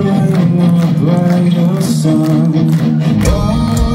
away the sun.